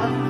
I'm